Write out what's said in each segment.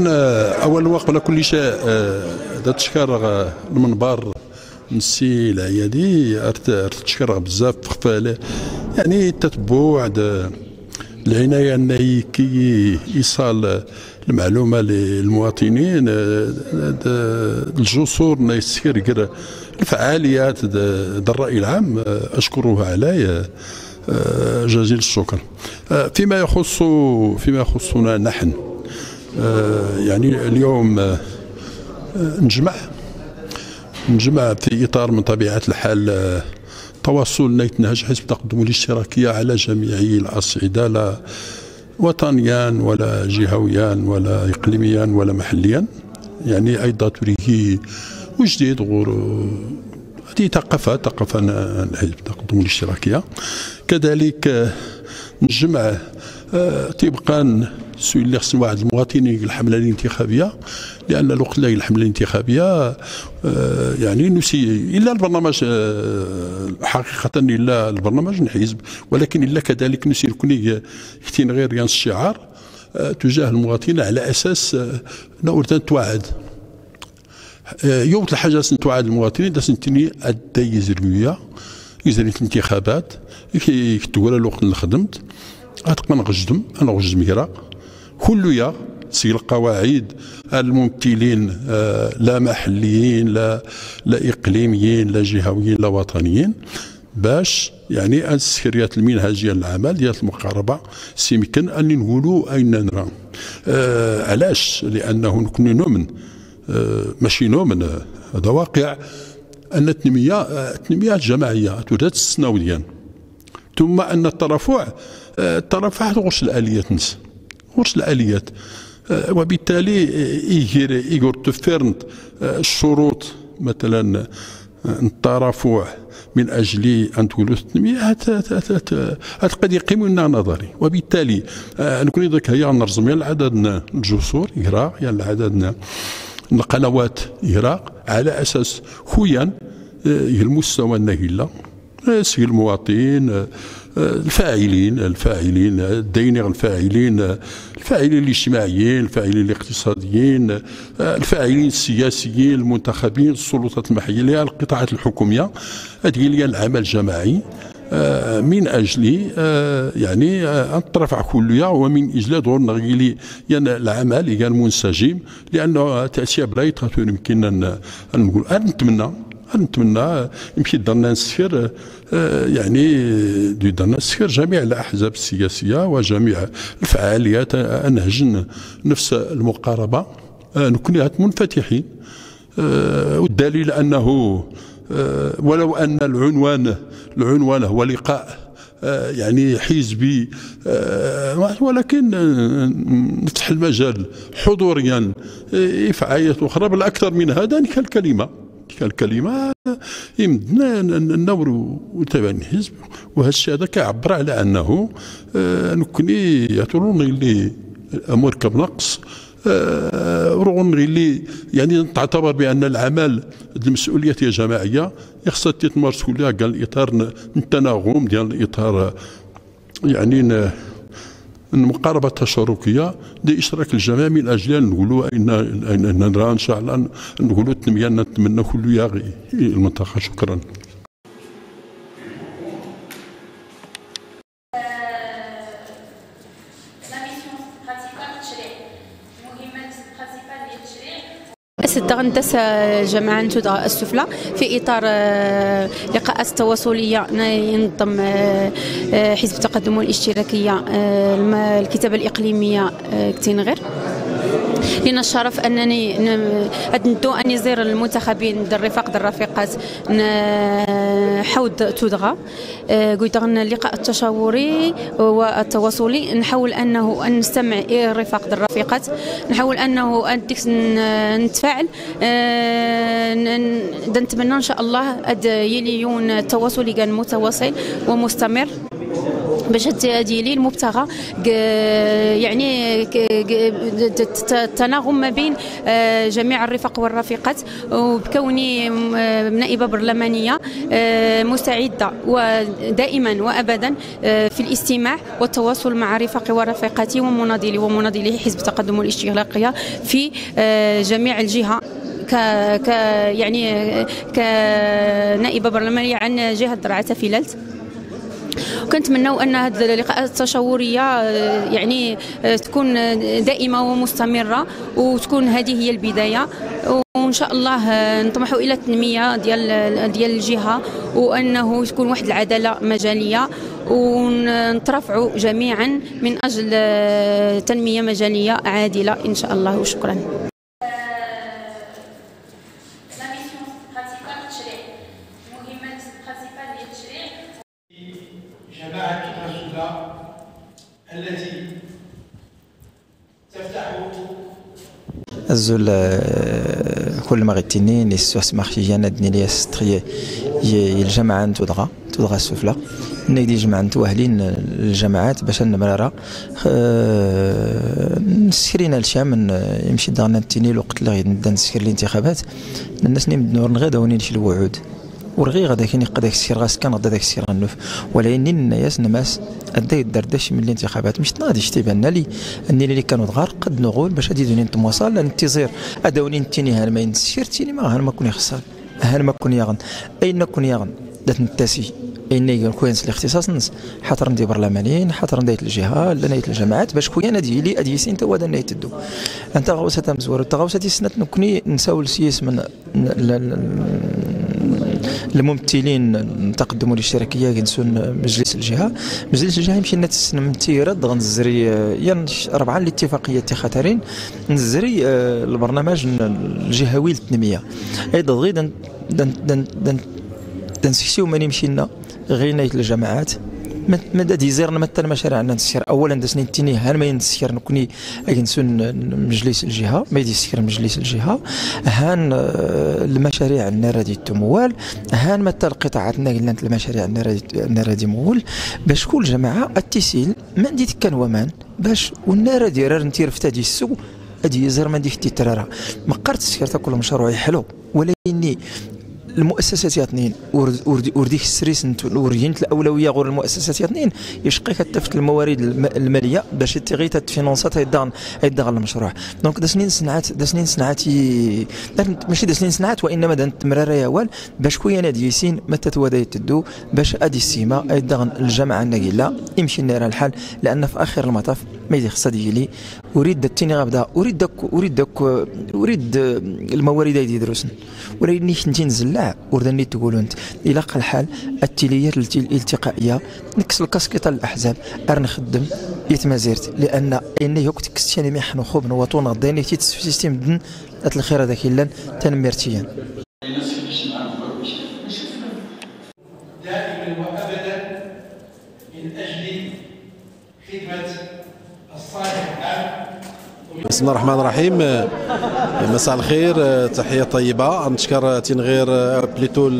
أول قبل كل شيء دا تشكر المنبر نسي العيادي تشكر بزاف في يعني التتبع العناية انه كي ايصال المعلومة للمواطنين الجسور يسير الفعاليات الرأي العام أشكره عليه جزيل الشكر. فيما يخص فيما يخصنا نحن. يعني اليوم نجمع نجمع في إطار من طبيعة الحال تواصلنا يتنهج حزب التقدم الاشتراكية على جميع الأصعدة لا وطنيا ولا جهويا ولا اقليميا ولا محليا. يعني أيضا تريه وجديد غور هذه ثقافة ثقافة الحزب التقدم الاشتراكية. كذلك نجمع طبقا سؤال اللي خصنا واحد المواطنين الحملة الانتخابية لأن الوقت اللي الحملة الانتخابية آه، يعني نسي إلا البرنامج آه، حقيقة إلا البرنامج الحزب ولكن إلا كذلك نسي كوني كتين غير ينص الشعار آه، تجاه المواطنين على أساس نقول توعد. يوم الحاجة توعد المواطنين سنتني أدى يزرقويا يزرقويا الانتخابات كي الوقت اللي خدمت اتقن غجدم أنا غجدم كرا كل سي القواعد الممثلين آه، لا محليين لا لا إقليميين لا جهويين لا وطنيين باش يعني السكريات المنهجية للعمل ديال المقاربة سيمكن أن نقولوا أين نرى. آه علاش؟ لأنه نكون نؤمن. آه ماشي نؤمن. هذا واقع. أن التنمية آه التنمية الجماعية تولات السنويا. ثم أن الترفع آه الترفع غش الاليات نس غش الآليات؟ آه، وبالتالي يجير يقول تفرنت آه، الشروط مثلا آه، الترفع من أجل أن تولوا التنمية قد يقيم لنا نظري. وبالتالي نكون ذاك هي نرزم يا العدد الجسور يقرا يا العدد القنوات يقرا على أساس خويا المستوى النهيلة سي المواطن الفاعلين الفاعلين الدينيغ الفاعلين الفاعلين الاجتماعيين الفاعلين الاقتصاديين الفاعلين السياسيين المنتخبين السلطات المحلية القطاعات الحكومية. هذه هي العمل الجماعي. من أجل يعني أن ترفع كلية ومن إجل دور نغيلي يعني العمل يعني منسجم لأنه تاسيا برايت يمكن أن نقول. نتمنى نتمنى يمكن درنا نسفر آه، يعني درنا نسفر جميع الأحزاب السياسية وجميع الفعاليات انهج نفس المقاربة آه، نكون منفتحين. آه، والدليل أنه ولو أن العنوان العنوان هو لقاء يعني حزبي ولكن نفتح المجال حضوريا في أخرى بل أكثر من هذا الكلمة يمدنا نور وتابع الحزب. وهذا الشيء هذا كيعبر على أنه آه، نكوني يعتبرون اللي الأمور كبنقص آه، رغم اللي يعني تعتبر بأن العمل المسؤولية جماعيه خصها تتمارس كلها قال الإطار التناغم ديال الإطار يعني المقاربه التشاركيه لإشراك الجميع من أجل أن نقولوا ان ان نرى إن شاء الله نقولوا التنمية نتمنى كل المنطقة. شكرا. تغندس جمعا السفلى في إطار آه، لقاءات التواصليه ينظم آه، آه، حزب التقدم الاشتراكية الكتابة الإقليمية كتينغير لنا الشرف أنني ندو اني زير المنتخبين الرفاق الرفيقات حود تودغا آه، قلت اللقاء التشاوري والتواصلي نحاول أنه أن نستمع إلى الرفاق الرفيقات. نحاول أنه اديك نتفاعل. آه، نتمنى إن شاء الله اد يليون التواصلي كان متواصل ومستمر. باش هذه المبتغى يعني التناغم ما بين آه، جميع الرفق والرفيقات وبكوني نائبة برلمانية آه، مستعدة ودائما وابدا آه، في الاستماع والتواصل مع رفقي ورفيقاتي ومناضلي ومناضلي حزب التقدم والاشتغاليه في جميع الجهة ك ك يعني كنائبه برلمانية عن جهة درعا فيلالت وكنتمناو أن هذه اللقاءات التشاورية آه، يعني آه، تكون دائمة ومستمرة وتكون هذه هي البداية. وإن شاء الله آه، نطمحوا إلى التنمية ديال ديال الجهة وأنه تكون واحد العدالة مجالية ونترفعوا جميعا من أجل تنمية مجالية عادلة إن شاء الله. وشكرا. الزول كل ما غيتيني نيسوس مارشيجانا دني ستري الجامعة تدغى تدغى السفلى نيدي جمعة توهلين الجامعات باش نمرارا نسكرينا الشام يمشي دارنا التيني الوقت اللي غيبدا نسكر الانتخابات. الناس نور نغدا ونمشي الوعود. ورغي غادا كاين يقدر داك السير غاس كان غدا داك السير غنوف ولكن الناس نماس ادا يدردش من الانتخابات. مش نادي تيبان لي اني اللي كانوا دغار قد نقول باش غادي دوني نتمواصل ننتظر أدوني نتيني هان ما ينسير تيني ما هان ما كون يخسر هان ما كون يغن. أين كون يغن؟ دات نتاسي. أين يكون كوينس الاختصاص نس؟ حاطر ندي برلمانيين حاطر نديت الجهه لنيت الجماعات باش خويا نادي لي أدي سين تو هذا نيت الدو. أنت غوسه تمزور تغوسه تسنت نكوني نساول سيس من الممثلين التقدم الاشتراكيه كنسون مجلس الجهه مجلس الجهه يمشي نتسنم تيرد غنزري يا اربعه الاتفاقيه تخاترين نزري آه، البرنامج الجهوي للتنميه أيضا غير دن دن دن دن ماني مشينا نايت الجامعات مدى ديزيرنا مثلا مشاريع عندنا نسير اولا دسني تيني هان ما ينسير نكوني اجنسون مجلس الجهة ما يديسير مجلس الجهة. هان آه، المشاريع عندنا رادي التموال هان مثلا القطاعات قلنا المشاريع عندنا رادي مول. باش كل جماعة التسيل ما نديت كان ومان. باش والنار ديرار نتير في تادي السوق. ادي يزر ما ديك تيترارا ما قرت سكرت كل مشروع يحلو. ولكني المؤسسات اثنين ورديك السريس ورينت الأولوية غير المؤسسات اثنين يشقي كتفت الموارد المالية باش تغي تفينونسا تيدان يدغل المشروع. دونك دا سنين صنعات دا سنين صنعات ماشي دا سنين صنعات وإنما دا تمرار يوال باش كويا نادي يسين متى تودا تدو باش أدي السيما يدغن الجامعة النقيله يمشي نير الحال لأن في آخر المطاف ما يدي خصها لي أريد التيني غابدا. أريد داك أريد داك أريد الموارد يدي دروسن. ولكن نتي نزل كاع وردني تقولوا أنت. إلى قال الحال التليات الالتقائية. نكس الكاسكيطة الأحزاب. ار نخدم يتمازيرت لأن إني يوقت كستياني ميحن خوب نوطون غداني تيت سيستيم دن. الخير هذاك إلا تنميرتيا دائما وابدا من أجل خدمة بسم الله الرحمن الرحيم. مساء الخير. تحية طيبة. نشكر تنغير بليتو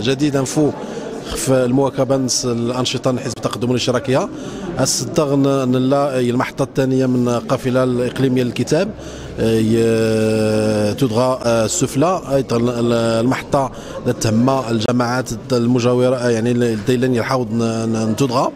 جديدا فو في المواكبة الأنشطة الحزب التقدم الاشتراكيه الصدق نلا المحطة الثانية من قافلة الاقليميه للكتاب تدغى السفلى. المحطة تهم الجماعات المجاورة يعني الديلان يحاول تدغى.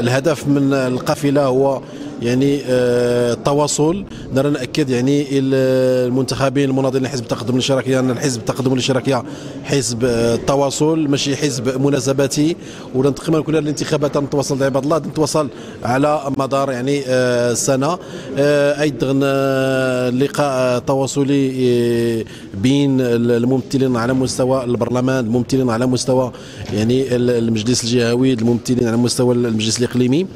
الهدف من القافلة هو يعني آه، التواصل نرى نأكد يعني المنتخبين المناضلين لحزب التقدم الاشتراكي يعني الحزب التقدم الاشتراكي حزب آه، التواصل ماشي حزب مناسباتي. ولا تقريبا كل الانتخابات نتواصل عباد الله نتواصل على مدار يعني آه، سنة. أيضا لقاء تواصلي بين الممثلين على مستوى البرلمان الممثلين على مستوى يعني المجلس الجهوي الممثلين على مستوى المجلس الإقليمي.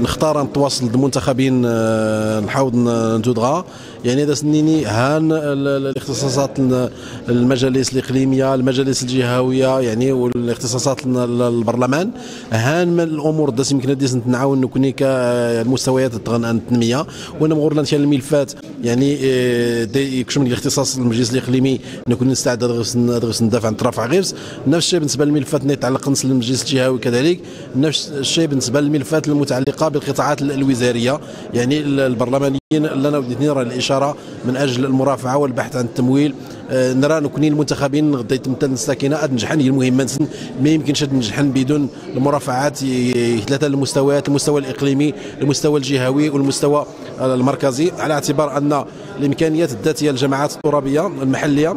نختار نتواصل المنتخبين نحاول ندغى يعني هذا سنيني هان ال- ال- الاختصاصات ال- المجالس الإقليمية المجالس الجهوية يعني والاختصاصات ال- البرلمان هان من الأمور داس يمكن ديس نتعاون نكوني كالمستويات تغن التنمية. وأنا مغور الملفات يعني آه، من الاختصاص المجلس الإقليمي نكون نستعد غير ندافع عن رفع غيرس نفس الشيء بالنسبة للملفات اللي يتعلق المجلس الجهوي كذلك. نفس الشيء بالنسبة للملفات المتعلقة بالقطاعات الوزاريه يعني البرلمانيين لنا وديت نرى الإشارة من أجل المرافعة والبحث عن التمويل. آه، نرى نكوني المنتخبين غدا يتمثل الساكنه نجحن هي المهمه ما يمكنش نجحن بدون المرافعات ثلاثة المستويات المستوى الإقليمي المستوى الجهوي والمستوى المركزي على اعتبار أن الإمكانيات الذاتية للجماعات الترابية المحلية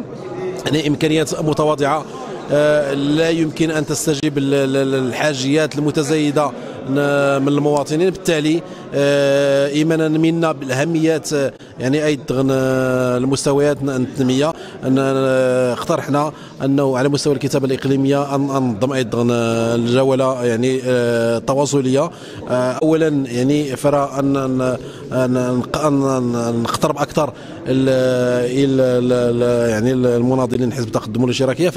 يعني إمكانيات متواضعة آه، لا يمكن أن تستجيب للحاجيات المتزايدة من المواطنين. بالتالي إيمانا منا بالأهميات آه، يعني أيضا آه، المستويات التنمية. أن آه، اقترحنا أنه على مستوى الكتابة الإقليمية أن أنظم آه، الجولة يعني آه، تواصليه آه، اولا يعني فرا أن أن نقترب أكثر ال- ال- ال- يعني المناضلين حزب التقدم والاشتراكيه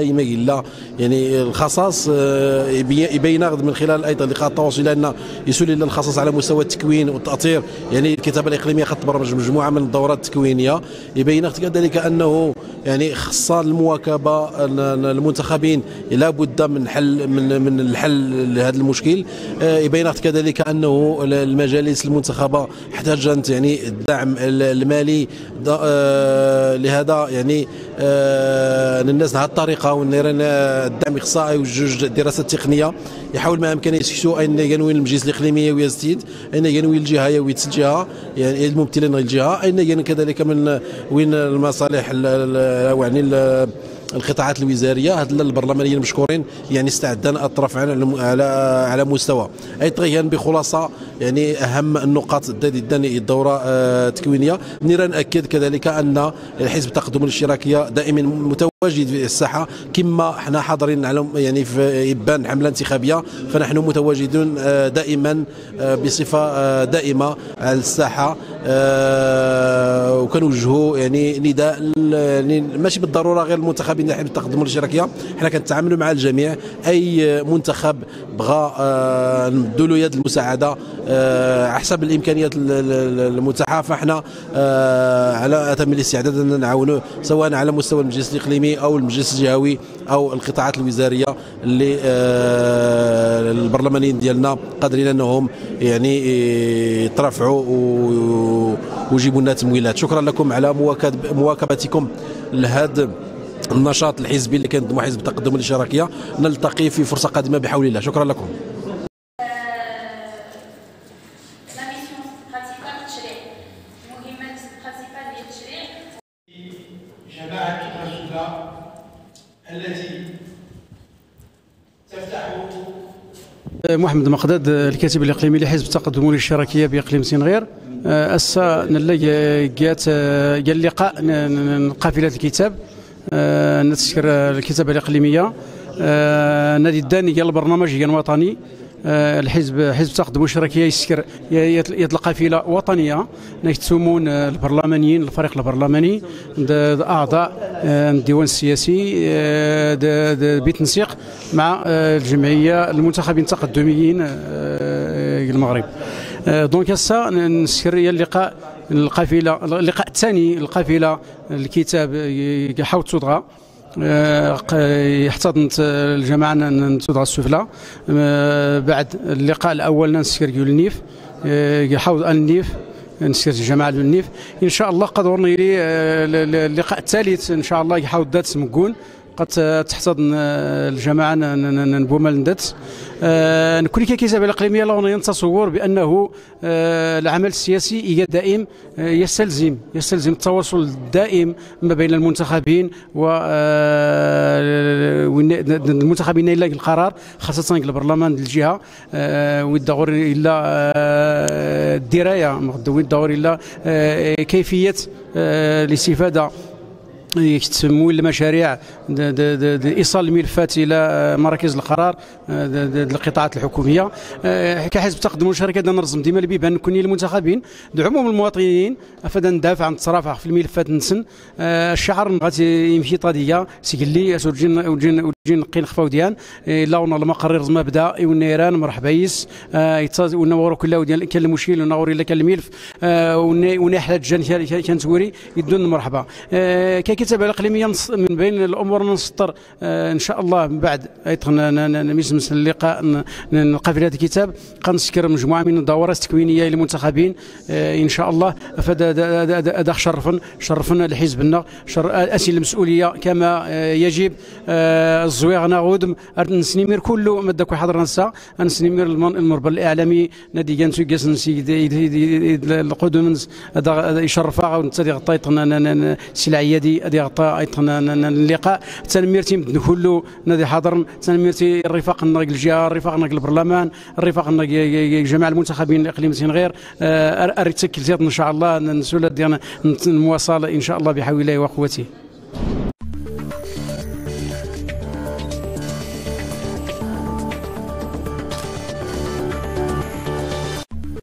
يميل لا يعني الخصاص آه، يبي- يبين من خلال أيضا اللقاء التواصلي لأن يسول الخصاص على مستوى التكوين والتاطير يعني الكتابة الإقليمية قد تبرمج مجموعة من الدورات التكوينية يبين كذلك أنه يعني خص المواكبة المنتخبين لابد من حل من من الحل لهذا المشكل. آه، يبين كذلك أنه المجالس المنتخبة احتاجت يعني الدعم المالي آه، لهذا يعني آه، الناس بهذه الطريقة ونيران الدعم إخصائي وجوج دراسات تقنية. يحاول ما إمكن يسكسو اين ينوي المجلس الإقليمي ويزتيد اين ينوي الجهة ويتس الجهه يعني الممثلين الجهة ين كذلك من وين المصالح ال- ال- يعني القطاعات الوزارية هاد البرلمانيين المشكورين يعني استعدان الطرف على على على مستوى. أي طغيان بخلاصة يعني أهم النقاط الداني الدورة آه، التكوينية. نرى نأكد كذلك أن حزب التقدم الاشتراكية دائما متواجد في الساحة. كما إحنا حاضرين على يعني في ابان حملة انتخابية فنحن متواجدون آه، دائما آه، بصفة آه، دائمة على الساحة. وكنوجهوا يعني نداء يعني ماشي بالضرورة غير المنتخبين حزب التقدم الاشتراكيه حنا كنتعاملوا مع الجميع. أي منتخب بغى نمدوا له يد المساعدة على حسب الإمكانيات ال- ال- المتاحة. فاحنا على أتم الاستعداد أن نعاونوا سواء على مستوى المجلس الإقليمي أو المجلس الجهوي أو القطاعات الوزارية اللي آه، البرلمانيين ديالنا قادرين أنهم يعني آه، يترفعوا و- ويجيبوا لنا تمويلات. شكرا لكم على مواكب- مواكبتكم لهذا النشاط الحزبي اللي كينظموا حزب التقدم الاشتراكيه نلتقي في فرصة قادمة بحول الله. شكرا لكم. التي تفتح محمد مقداد الكاتب الإقليمي لحزب التقدم والاشتراكيه بإقليم سنغير أسا نلا جات جا اللقاء ن- ن- قافله الكتاب. آه، نتذكر الكتابة الإقليمية. آه، نادي الداني ديال البرنامج ديال وطني آه، الحزب حزب التقدم والاشتراكيه يسكر يطلق قافله وطنية. نكتسمون البرلمانيين الفريق البرلماني. أعضاء آه، الديوان السياسي آه، بتنسيق مع آه، الجمعية المنتخبين التقدميين آه، المغرب. آه، دونك هسا نسكر اللقاء القافله اللقاء الثاني القافلة الكتاب يحاول تصدغى يحتضن الجماعة نتوضع السفلى بعد اللقاء الأول نسكر النيف آه، يحاول النيف نسكر الجماعة النيف. إن شاء الله قد ورنا لي آه، اللقاء الثالث إن شاء الله يحاول دات سمكون قد تحتضن آه، الجماعة ن- ن- ن- نبوما لندت آه، نكون ككتابة الإقليمية لا نتصور بأنه آه، العمل السياسي هي دائم آه، يستلزم يستلزم التواصل الدائم ما بين المنتخبين و المنتخبين إلى القرار خاصة البرلمان ديال الجهة آه، ويدور إلى آه، الدراية ويدور تمويل المشاريع إيصال الملفات إلى مراكز القرار القطاعات الحكومية. كحزب تقدم الشركة نرزم ديما البيبان كوني المنتخبين عموم المواطنين أفدا ندافع عن الترافع في الملفات نسن. الشعر غادي يمشي طاديه سيقلي وجين وجين وجين نقي نخفاو ديان لا المقرر زما بدا. والنيران مرحبا يس. ونورو كله ديال كان المشكل ونوري لك الملف. ونحلت جان كانت وري يدون مرحبا. ككتابه الاقليميه من بين الأمور نسطر إن شاء الله من بعد. نمسمس اللقاء نلقى في هذا الكتاب. قنسكر مجموعة من الدورات التكوينية للمنتخبين إن شاء الله. فدا شرفا شرفنا لحزبنا. أسئلة المسؤوليه كما يجب. الزويغ نغودم نسنيمير كله مدك حضرنا الساعة نسنيمير المربى الإعلامي. نادي جانسو جاس القدم يشرفها ونتدي غطيت السلعيه ادي غطا اللقاء. تنميرتي كله نادي حاضر تنميرتي الرفاق نقل الجهه الرفاق نقل البرلمان الرفاق نقل جماعة المنتخبين الاقليم سنغير أريد تسكل إن شاء الله. نسول ديالنا المواصله إن شاء الله بحول الله وقوته.